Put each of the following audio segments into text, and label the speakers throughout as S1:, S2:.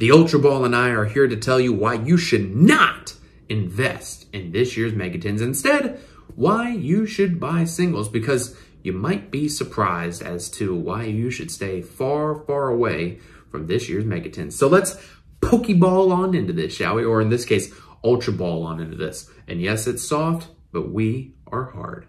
S1: The Ultra Ball and I are here to tell you why you should not invest in this year's Megatins. Instead, why you should buy singles because you might be surprised as to why you should stay far, far away from this year's Megatins. So let's Pokeball on into this, shall we? Or in this case, Ultra Ball on into this. And yes, it's soft, but we are hard.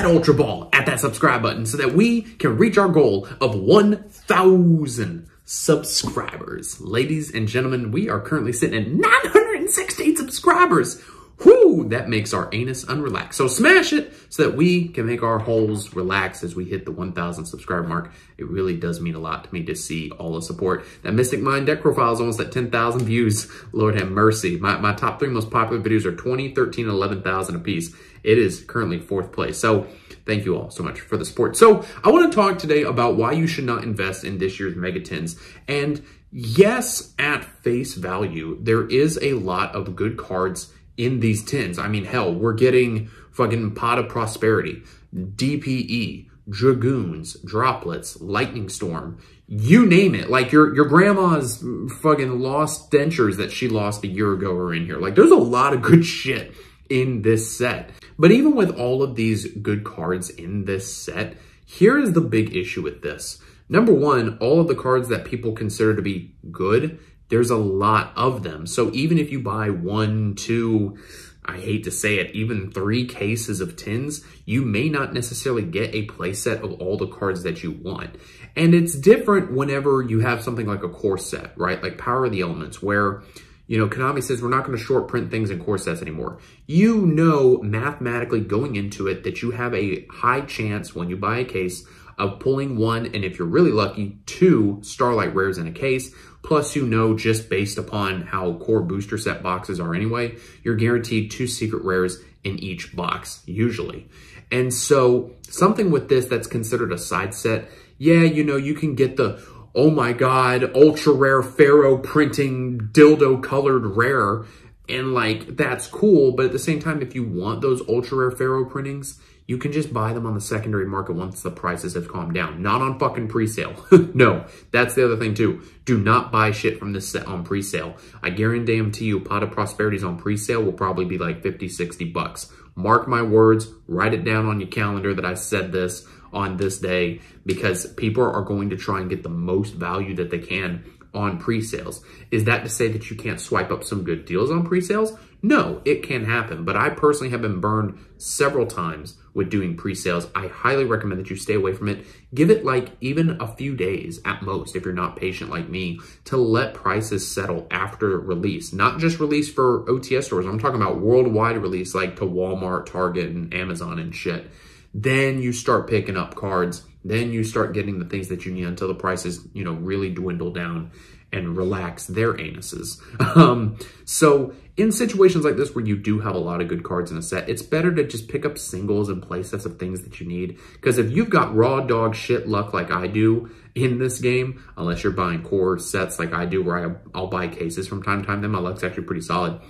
S1: That Ultra Ball at that subscribe button so that we can reach our goal of 1,000 subscribers. Ladies and gentlemen, we are currently sitting at 916 subscribers. Whoo, that makes our anus unrelaxed. So smash it so that we can make our holes relax as we hit the 1,000 subscriber mark. It really does mean a lot to me to see all the support. That Mystic Mine deck profile is almost at 10,000 views. Lord have mercy. My, my top three most popular videos are 20, 13, and 11,000 apiece. It is currently fourth place. So thank you all so much for the support. So I want to talk today about why you should not invest in this year's Megatins. And yes, at face value, there is a lot of good cards in these tins. I mean, hell, we're getting fucking Pot of Prosperity, DPE, Dragoons, Droplets, Lightning Storm, you name it. Like your, your grandma's fucking lost dentures that she lost a year ago are in here. Like there's a lot of good shit in this set. But even with all of these good cards in this set, here is the big issue with this. Number one, all of the cards that people consider to be good there's a lot of them. So even if you buy one, two, I hate to say it, even three cases of tins, you may not necessarily get a playset of all the cards that you want. And it's different whenever you have something like a core set, right? Like Power of the Elements, where, you know, Konami says we're not going to short print things in core sets anymore. You know mathematically going into it that you have a high chance when you buy a case of pulling one, and if you're really lucky, two Starlight Rares in a case. Plus, you know, just based upon how core booster set boxes are anyway, you're guaranteed two secret rares in each box, usually. And so something with this that's considered a side set, yeah, you know, you can get the, oh my God, ultra rare Pharaoh printing dildo colored rare. And like, that's cool. But at the same time, if you want those ultra rare Pharaoh printings, you can just buy them on the secondary market once the prices have calmed down. Not on fucking pre-sale. no, that's the other thing too. Do not buy shit from this set on pre-sale. I guarantee you Pot of Prosperities on pre-sale will probably be like 50, 60 bucks. Mark my words, write it down on your calendar that I said this on this day because people are going to try and get the most value that they can on pre-sales. Is that to say that you can't swipe up some good deals on pre-sales? No, it can happen, but I personally have been burned several times with doing pre-sales. I highly recommend that you stay away from it. Give it like even a few days at most, if you're not patient like me, to let prices settle after release. Not just release for OTS stores. I'm talking about worldwide release like to Walmart, Target, and Amazon and shit. Then you start picking up cards. Then you start getting the things that you need until the prices, you know, really dwindle down and relax their anuses. Um, so in situations like this where you do have a lot of good cards in a set, it's better to just pick up singles and play sets of things that you need. Because if you've got raw dog shit luck like I do in this game, unless you're buying core sets like I do where I, I'll buy cases from time to time, then my luck's actually pretty solid.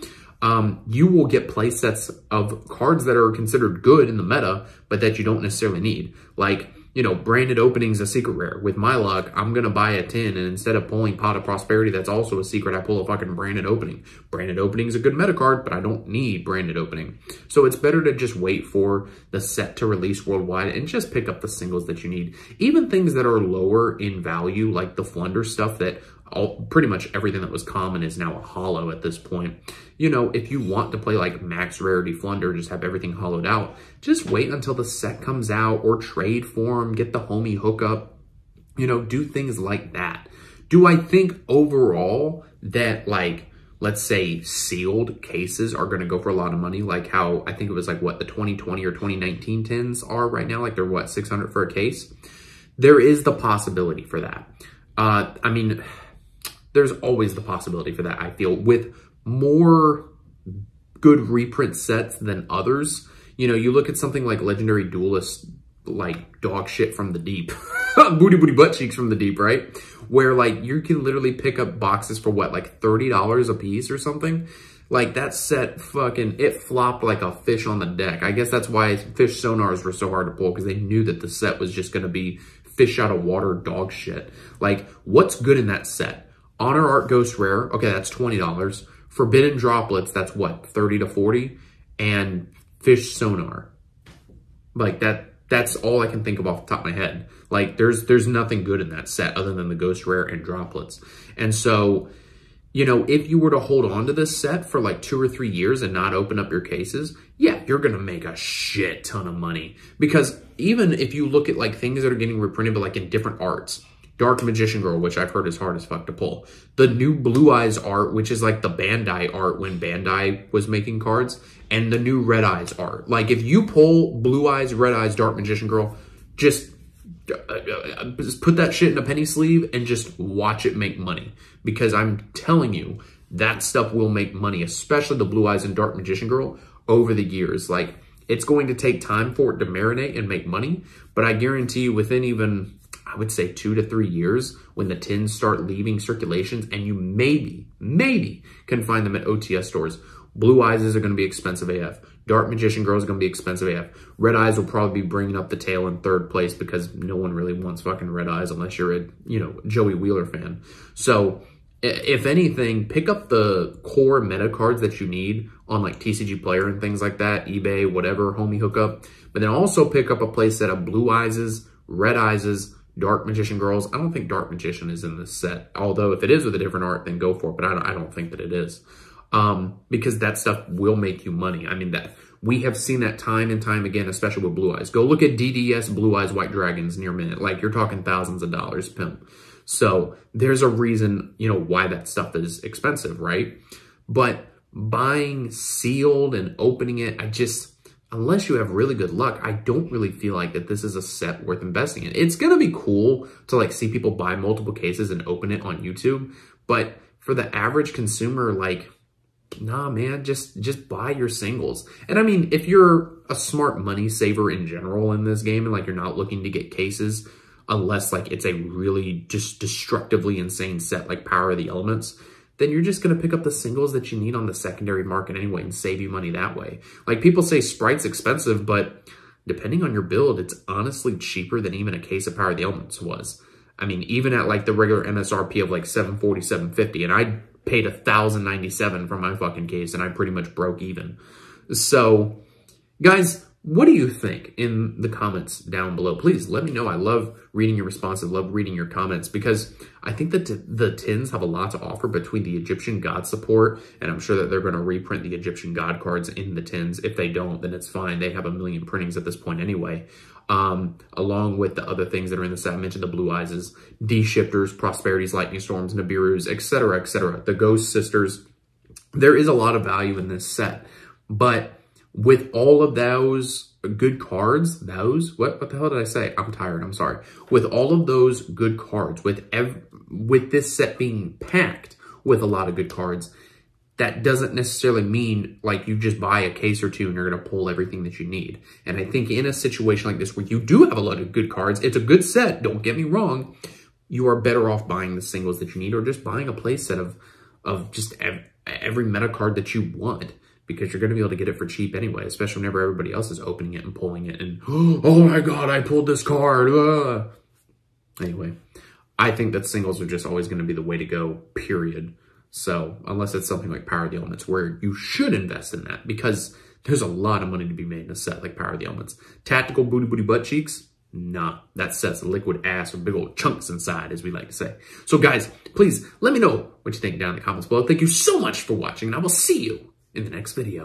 S1: Um, you will get play sets of cards that are considered good in the meta, but that you don't necessarily need. Like, you know, branded openings a secret rare. With my luck, I'm going to buy a 10, and instead of pulling Pot of Prosperity, that's also a secret, I pull a fucking branded opening. Branded opening is a good meta card, but I don't need branded opening. So it's better to just wait for the set to release worldwide and just pick up the singles that you need. Even things that are lower in value, like the Flunder stuff that all pretty much everything that was common is now a hollow at this point. You know, if you want to play like max rarity Flunder, just have everything hollowed out, just wait until the set comes out or trade form, get the homie hookup, you know, do things like that. Do I think overall that like, let's say sealed cases are going to go for a lot of money, like how I think it was like what the 2020 or 2019 tins are right now, like they're what, 600 for a case? There is the possibility for that. Uh, I mean, there's always the possibility for that, I feel, with more good reprint sets than others. You know, you look at something like Legendary Duelist, like dog shit from the deep. booty booty butt cheeks from the deep, right? Where like you can literally pick up boxes for what, like $30 a piece or something? Like that set fucking, it flopped like a fish on the deck. I guess that's why fish sonars were so hard to pull because they knew that the set was just going to be fish out of water dog shit. Like what's good in that set? Honor Art Ghost Rare, okay, that's $20. Forbidden Droplets, that's what, 30 to 40? And Fish Sonar. Like that, that's all I can think of off the top of my head. Like there's there's nothing good in that set other than the Ghost Rare and Droplets. And so, you know, if you were to hold on to this set for like two or three years and not open up your cases, yeah, you're going to make a shit ton of money. Because even if you look at like things that are getting reprinted, but like in different arts, Dark Magician Girl, which I've heard is hard as fuck to pull. The new Blue Eyes art, which is like the Bandai art when Bandai was making cards, and the new Red Eyes art. Like if you pull Blue Eyes, Red Eyes, Dark Magician Girl, just, uh, uh, just put that shit in a penny sleeve and just watch it make money. Because I'm telling you, that stuff will make money, especially the Blue Eyes and Dark Magician Girl over the years. Like it's going to take time for it to marinate and make money, but I guarantee you within even I would say two to three years when the tins start leaving circulations and you maybe, maybe can find them at OTS stores. Blue Eyes are going to be expensive AF. Dark Magician Girl is going to be expensive AF. Red Eyes will probably be bringing up the tail in third place because no one really wants fucking Red Eyes unless you're a, you know, Joey Wheeler fan. So if anything, pick up the core meta cards that you need on like TCG Player and things like that, eBay, whatever, homie hookup. But then also pick up a playset of Blue Eyes, Red Eyes, Dark Magician Girls. I don't think Dark Magician is in this set. Although if it is with a different art, then go for it. But I don't, I don't think that it is. Um, because that stuff will make you money. I mean, that we have seen that time and time again, especially with Blue Eyes. Go look at DDS Blue Eyes White Dragons near minute. Like you're talking thousands of dollars, pimp. So there's a reason, you know, why that stuff is expensive, right? But buying sealed and opening it, I just, unless you have really good luck, I don't really feel like that this is a set worth investing in. It's going to be cool to like see people buy multiple cases and open it on YouTube. But for the average consumer, like, nah, man, just, just buy your singles. And I mean, if you're a smart money saver in general in this game and like you're not looking to get cases, unless like it's a really just destructively insane set like Power of the Elements, then you're just going to pick up the singles that you need on the secondary market anyway and save you money that way. Like people say Sprite's expensive, but depending on your build, it's honestly cheaper than even a case of Power of the Elements was. I mean, even at like the regular MSRP of like 740, 750, and I paid a thousand ninety seven for my fucking case, and I pretty much broke even. So, guys, what do you think in the comments down below? Please let me know. I love reading your responses, love reading your comments because I think that the tins have a lot to offer between the Egyptian God support, and I'm sure that they're going to reprint the Egyptian God cards in the tins. If they don't, then it's fine. They have a million printings at this point anyway. Um, along with the other things that are in the set. I mentioned the Blue Eyes, D-Shifters, Prosperities, Lightning Storms, Nibiru's, etc., etc. The Ghost Sisters. There is a lot of value in this set, but with all of those good cards, those, what, what the hell did I say? I'm tired, I'm sorry. With all of those good cards, with ev with this set being packed with a lot of good cards, that doesn't necessarily mean like you just buy a case or two and you're going to pull everything that you need. And I think in a situation like this where you do have a lot of good cards, it's a good set, don't get me wrong, you are better off buying the singles that you need or just buying a play set of, of just every meta card that you want because you're going to be able to get it for cheap anyway, especially whenever everybody else is opening it and pulling it and, oh my God, I pulled this card. Anyway, I think that singles are just always going to be the way to go, period. So unless it's something like Power of the Elements where you should invest in that because there's a lot of money to be made in a set like Power of the Elements. Tactical booty booty butt cheeks, Nah, that set's a liquid ass with big old chunks inside, as we like to say. So guys, please let me know what you think down in the comments below. Thank you so much for watching, and I will see you in the next video.